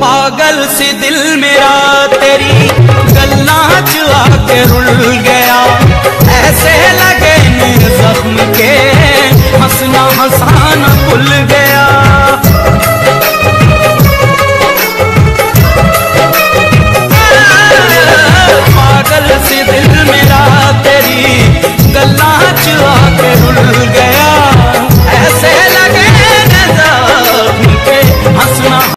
पागल से दिल मेरा तेरी गलना चुआ के रुल गया। ऐसे लगे जख्म के, हंसना हंसाना भूल गया। पागल से दिल मेरा तेरी गलना चुआ के रुल गया। ऐसे लगे हंसना